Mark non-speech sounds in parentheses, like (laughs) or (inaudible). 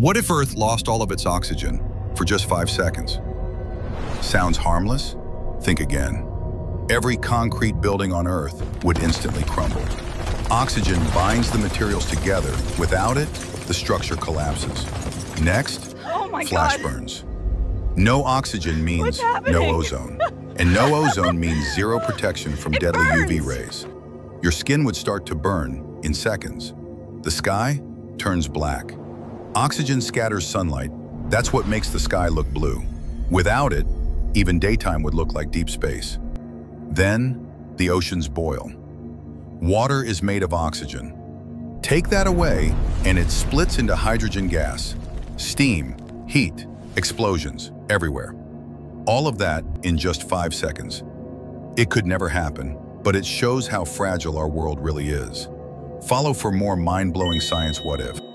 What if Earth lost all of its oxygen for just five seconds? Sounds harmless? Think again. Every concrete building on Earth would instantly crumble. Oxygen binds the materials together. Without it, the structure collapses. Next, Oh my flash god. burns. No oxygen means no ozone. And no ozone means zero protection from (laughs) It deadly UV rays. Your skin would start to burn in seconds. The sky turns black. Oxygen scatters sunlight. That's what makes the sky look blue. Without it, even daytime would look like deep space. Then, the oceans boil. Water is made of oxygen. Take that away, and it splits into hydrogen gas, steam, heat, explosions, everywhere. All of that in just five seconds. It could never happen, but it shows how fragile our world really is. Follow for more mind-blowing science what if.